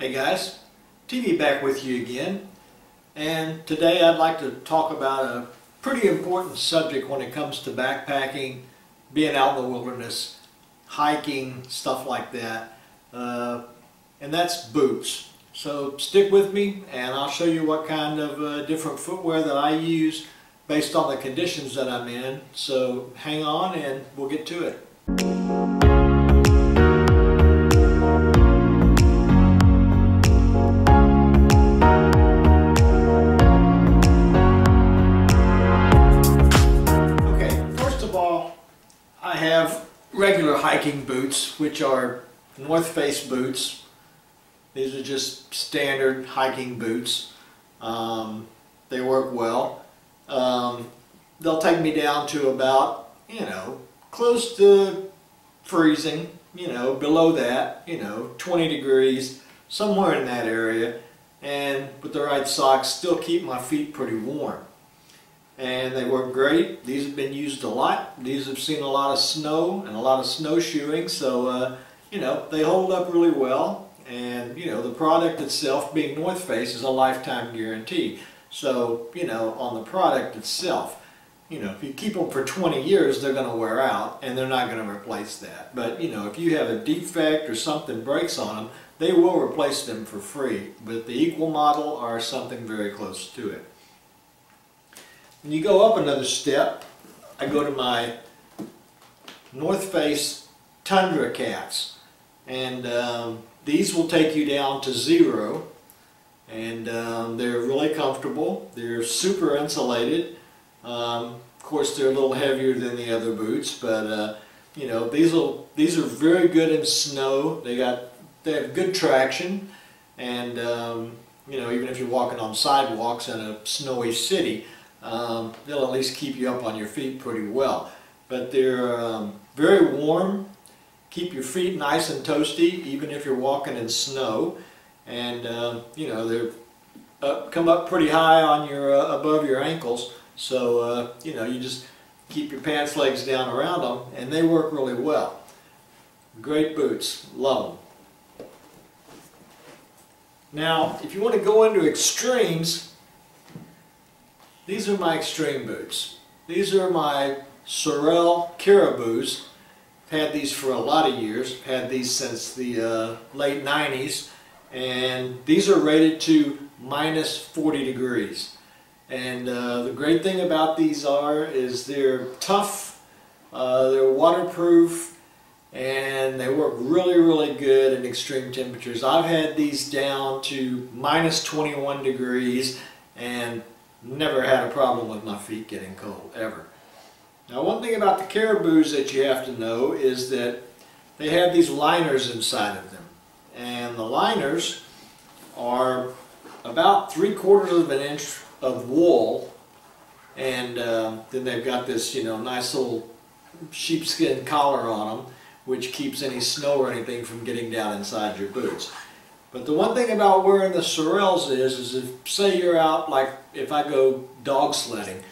Hey guys, TB back with you again and today I'd like to talk about a pretty important subject when it comes to backpacking, being out in the wilderness, hiking, stuff like that uh, and that's boots. So stick with me and I'll show you what kind of uh, different footwear that I use based on the conditions that I'm in. So hang on and we'll get to it. Regular hiking boots, which are North Face boots. These are just standard hiking boots. Um, they work well. Um, they'll take me down to about, you know, close to freezing, you know, below that, you know, 20 degrees, somewhere in that area. And with the right socks, still keep my feet pretty warm and they work great. These have been used a lot. These have seen a lot of snow and a lot of snowshoeing, so uh, you know they hold up really well. And you know the product itself, being North Face, is a lifetime guarantee. So you know on the product itself, you know if you keep them for 20 years, they're going to wear out, and they're not going to replace that. But you know if you have a defect or something breaks on them, they will replace them for free with the equal model or something very close to it. When you go up another step, I go to my North Face Tundra Cats. And um, these will take you down to zero. And um, they're really comfortable. They're super insulated. Um, of course, they're a little heavier than the other boots, but uh, you know these will these are very good in snow. They got they have good traction, and um, you know even if you're walking on sidewalks in a snowy city, um, they'll at least keep you up on your feet pretty well. But they're um, very warm, keep your feet nice and toasty even if you're walking in snow. And um, you know, they're up, come up pretty high on your uh, above your ankles. So uh, you know, you just keep your pants legs down around them and they work really well. Great boots, love them. Now, if you want to go into extremes, these are my extreme boots. These are my Sorel Caribous. Had these for a lot of years. Had these since the uh, late 90s. And these are rated to minus 40 degrees. And uh, the great thing about these are is they're tough, uh, they're waterproof, and they work really, really good in extreme temperatures. I've had these down to minus 21 degrees and Never had a problem with my feet getting cold, ever. Now one thing about the Caribous that you have to know is that they have these liners inside of them. And the liners are about three quarters of an inch of wool and uh, then they've got this you know nice little sheepskin collar on them which keeps any snow or anything from getting down inside your boots. But the one thing about wearing the Sorels is, is if, say you're out, like if I go dog sledding,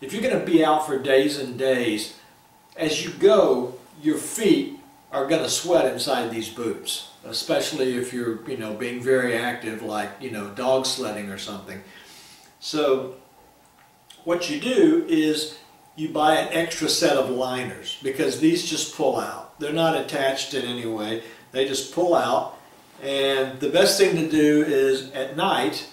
if you're going to be out for days and days, as you go, your feet are going to sweat inside these boots, especially if you're, you know, being very active like, you know, dog sledding or something. So what you do is you buy an extra set of liners because these just pull out. They're not attached in any way. They just pull out and the best thing to do is at night,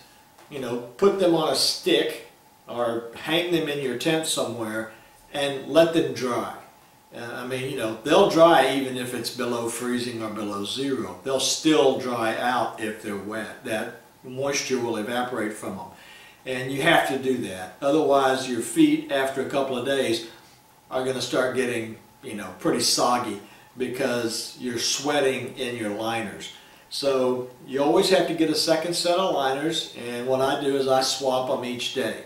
you know, put them on a stick or hang them in your tent somewhere and let them dry. Uh, I mean, you know, they'll dry even if it's below freezing or below zero. They'll still dry out if they're wet. That moisture will evaporate from them. And you have to do that. Otherwise, your feet, after a couple of days, are going to start getting, you know, pretty soggy because you're sweating in your liners. So you always have to get a second set of liners and what I do is I swap them each day.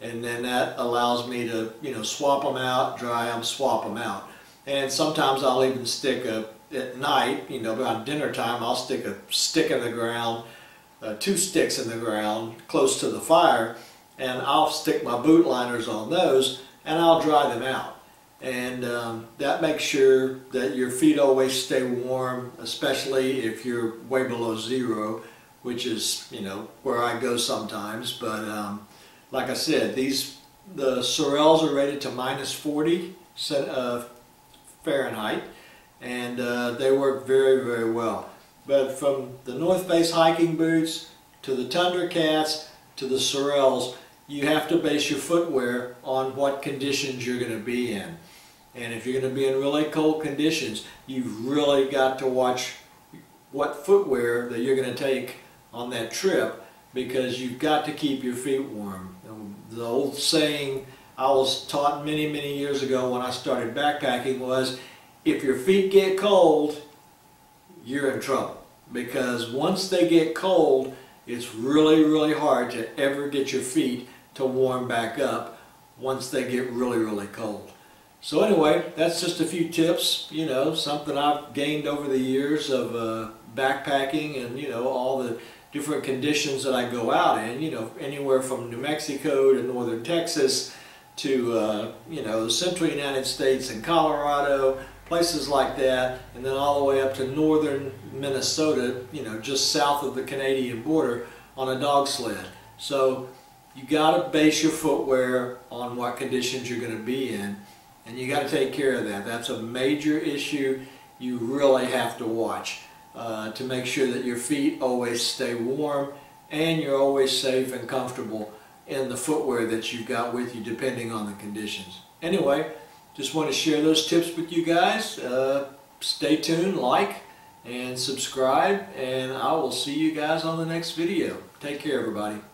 And then that allows me to, you know, swap them out, dry them, swap them out. And sometimes I'll even stick a, at night, you know, around dinner time, I'll stick a stick in the ground, uh, two sticks in the ground close to the fire, and I'll stick my boot liners on those and I'll dry them out. And um, that makes sure that your feet always stay warm, especially if you're way below zero, which is you know where I go sometimes. But um, like I said, these the Sorels are rated to minus 40 cent- uh, Fahrenheit, and uh, they work very very well. But from the North Face hiking boots to the Tundra Cats to the Sorels, you have to base your footwear on what conditions you're going to be in. And if you're going to be in really cold conditions, you've really got to watch what footwear that you're going to take on that trip because you've got to keep your feet warm. The old saying I was taught many, many years ago when I started backpacking was if your feet get cold, you're in trouble. Because once they get cold, it's really, really hard to ever get your feet to warm back up once they get really, really cold. So anyway, that's just a few tips, you know, something I've gained over the years of uh, backpacking and, you know, all the different conditions that I go out in, you know, anywhere from New Mexico to northern Texas to, uh, you know, the central United States and Colorado, places like that, and then all the way up to northern Minnesota, you know, just south of the Canadian border on a dog sled. So you got to base your footwear on what conditions you're going to be in, and you got to take care of that. That's a major issue you really have to watch uh, to make sure that your feet always stay warm and you're always safe and comfortable in the footwear that you've got with you depending on the conditions. Anyway, just want to share those tips with you guys. Uh, stay tuned, like, and subscribe, and I will see you guys on the next video. Take care, everybody.